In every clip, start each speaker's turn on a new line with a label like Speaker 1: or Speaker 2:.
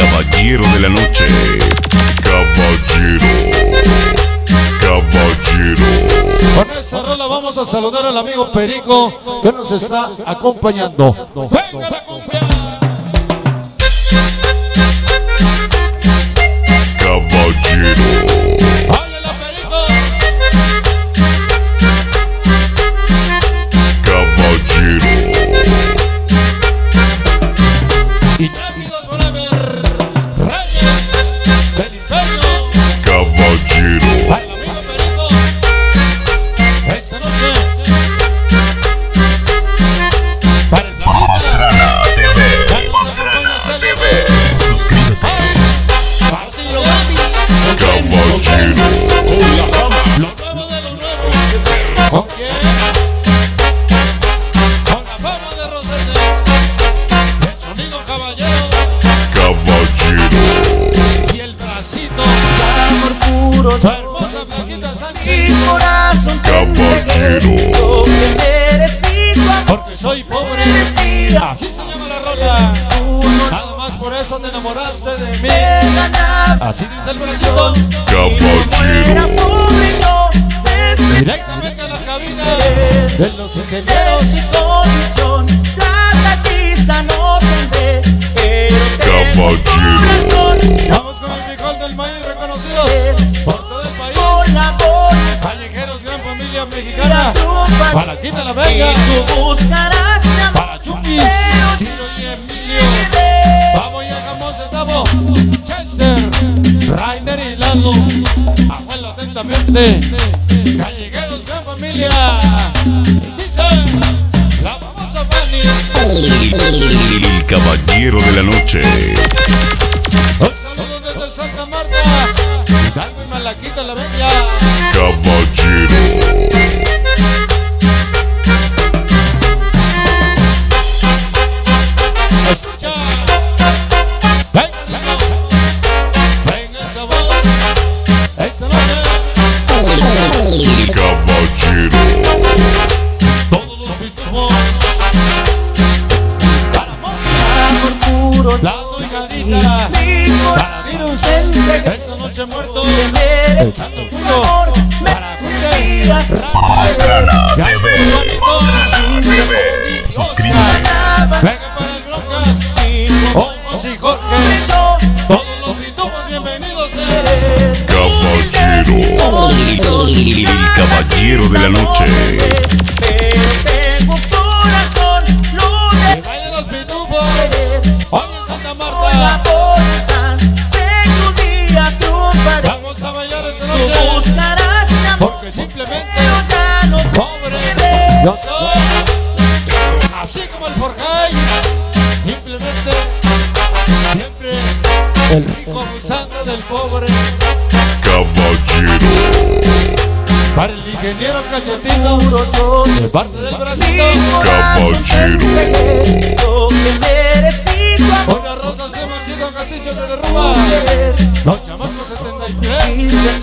Speaker 1: caballero de la noche. Caballero. Caballero.
Speaker 2: Con esa rola vamos a saludar al amigo Perico que nos está acompañando. Y el bracito.
Speaker 3: amor puro
Speaker 2: Tu hermosa Blanquita
Speaker 3: mi
Speaker 2: Sánchez.
Speaker 3: corazón
Speaker 1: Caballero.
Speaker 2: Porque soy pobre. Así se llama la rola. Nada más por eso te enamoraste de mí. Así dice el bracito.
Speaker 3: era
Speaker 1: Caballero.
Speaker 2: Directamente a la cabina de los ingenieros.
Speaker 3: mi condición plata quizá no tendré pero
Speaker 2: Vamos con el frijol del maíz reconocidos por todo el país. Callejeros, gran familia mexicana. Para la Vega. Para
Speaker 3: te
Speaker 2: Vamos. Chester, Rainer y Lalo. Abuelo atentamente. Callejeros, gran familia.
Speaker 1: Caballero de la noche.
Speaker 2: Un saludo desde Santa Marta. Y Malaquita la Bella.
Speaker 1: Caballero.
Speaker 2: Escucha. Venga, venga. Venga esa voz. Esa noche.
Speaker 3: Amor
Speaker 2: Cuche.
Speaker 1: Pastrana TV.
Speaker 2: Pobre yo soy. Así como el Forjay. Simplemente siempre el rico abusando del pobre.
Speaker 1: Caballero.
Speaker 2: Para el ingeniero cachetito. De parte del
Speaker 3: tu amor.
Speaker 2: Una rosa se marchita, castillo se derrumba. Los chamacos 73.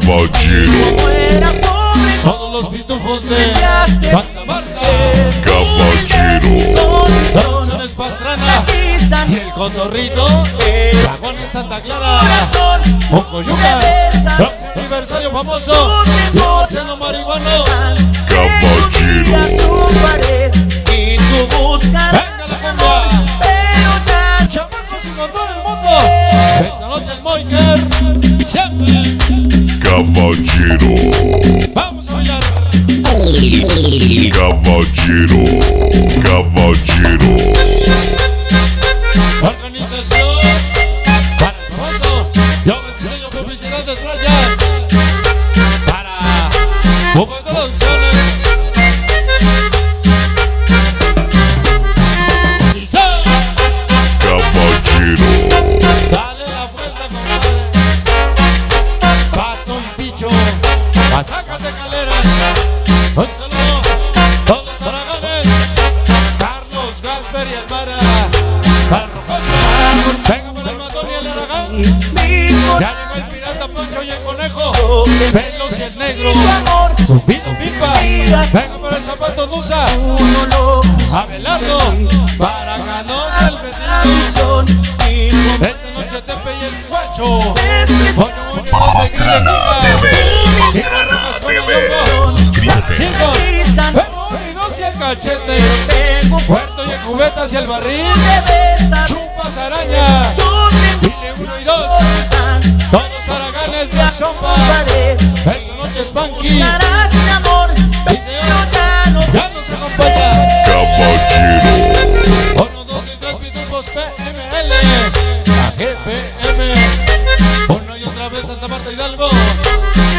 Speaker 1: Caballero.
Speaker 2: Todos los pitufos de Santa Marta.
Speaker 1: Caballero.
Speaker 2: Producciones Pastrana. Y el cotorrito. Dragón en Santa Clara. Mocoyuca. Aniversario famoso. Siendo marihuano.
Speaker 1: Caballero. Caballero. Caballero.
Speaker 2: Abelardo. Para Ganón el
Speaker 3: como
Speaker 2: Esta noche Tepe y el bien,
Speaker 1: Pastrana TV. Pastrana TV. Suscríbete.
Speaker 2: Chicos,
Speaker 3: no
Speaker 2: sea cachete. Puerto y cubeta hacia el barril. Chupas araña. Tres pitufos PML. La GPM. Uno y otra vez Santa Marta Hidalgo.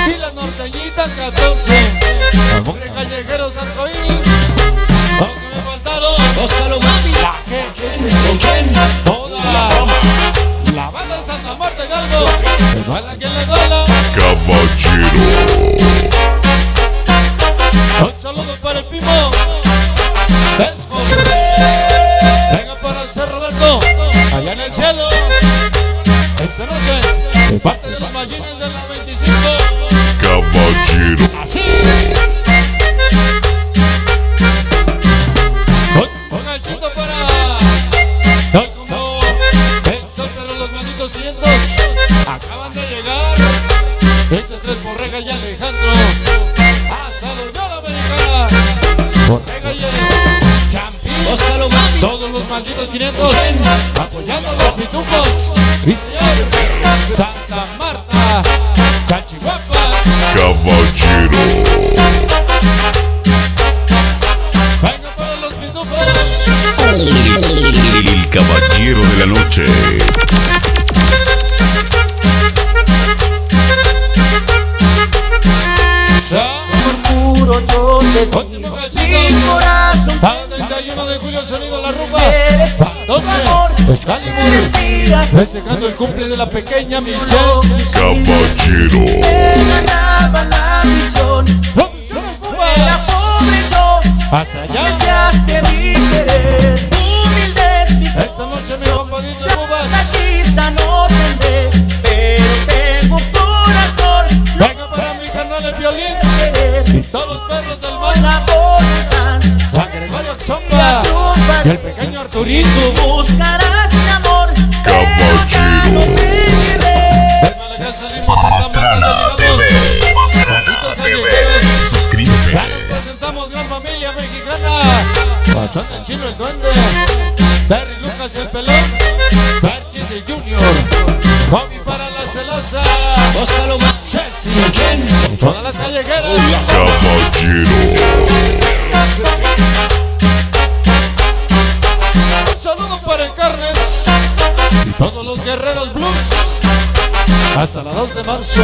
Speaker 2: Y las norteñitas 14. Los mugre callejeros arcoíris. Los que me faltaron. La GS. Toda. La banda de Santa Marta Hidalgo. Le duela quien le duela. Allá en el cielo. Esta noche. De parte de los de la 25.
Speaker 1: Caballero.
Speaker 2: Así. Un- ganchito para. Combo. El soltero los malditos 500. Acaban de llegar. Ese tres Borrega señor. Santa Marta. Cachihuapa.
Speaker 1: Caballero.
Speaker 2: Venga para los pitufos.
Speaker 1: El caballero de la noche.
Speaker 3: yo te digo mi corazón
Speaker 2: Al 31 de julio sonido la rumba.
Speaker 3: eres decía
Speaker 2: Festejando el cumple de la pequeña Michelle.
Speaker 1: Caballero.
Speaker 3: la yo
Speaker 2: Hasta allá. Esta noche mi compadrito
Speaker 3: La
Speaker 2: Cubas.
Speaker 3: quizá no tendré pero tengo un corazón
Speaker 2: Venga para mi carnal el violín. Y todos los perros del mar. Juan Gregorio Xomba. Y el pequeño Arturito.
Speaker 3: buscarás
Speaker 1: Suscríbete.
Speaker 2: Presentamos gran familia mexicana. Pasando chino el duende. Terry Lucas el pelón. Perchis el Junior. Bobby para la celosa. Ceci. Y todas las callejeras.
Speaker 1: Caballero.
Speaker 2: Un saludo para el Carnes. Y todos los guerreros blues. Hasta la 2 de marzo.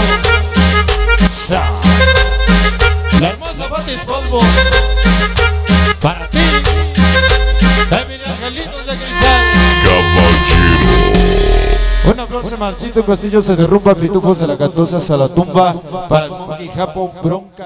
Speaker 2: Pombo. Para ti. Emily Angelitos de Cristal.
Speaker 1: Caballero.
Speaker 2: Un aplauso Marchito Castillo se derrumba pitufos de la Catosa hasta la tumba para el Monkey Japo Bronca.